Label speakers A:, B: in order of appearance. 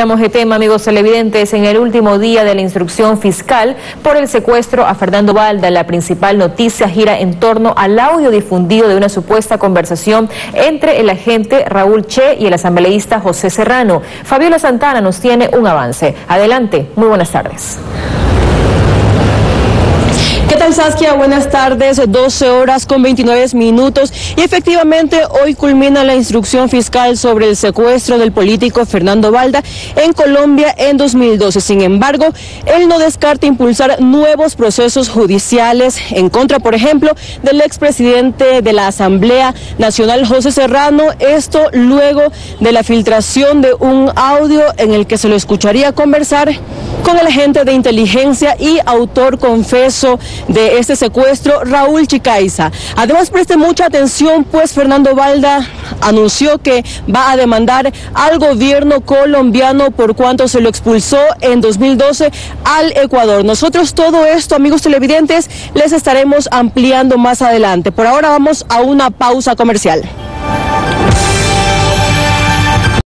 A: De tema, amigos televidentes. En el último día de la instrucción fiscal por el secuestro a Fernando Valda, la principal noticia gira en torno al audio difundido de una supuesta conversación entre el agente Raúl Che y el asambleísta José Serrano. Fabiola Santana nos tiene un avance. Adelante, muy buenas tardes.
B: ¿Qué tal? Buenas tardes, 12 horas con 29 minutos y efectivamente hoy culmina la instrucción fiscal sobre el secuestro del político Fernando Valda en Colombia en 2012. Sin embargo, él no descarta impulsar nuevos procesos judiciales en contra, por ejemplo, del expresidente de la Asamblea Nacional José Serrano, esto luego de la filtración de un audio en el que se lo escucharía conversar con el agente de inteligencia y autor confeso de este secuestro, Raúl Chicaiza. Además, preste mucha atención, pues Fernando Valda anunció que va a demandar al gobierno colombiano por cuanto se lo expulsó en 2012 al Ecuador. Nosotros todo esto, amigos televidentes, les estaremos ampliando más adelante. Por ahora vamos a una pausa comercial.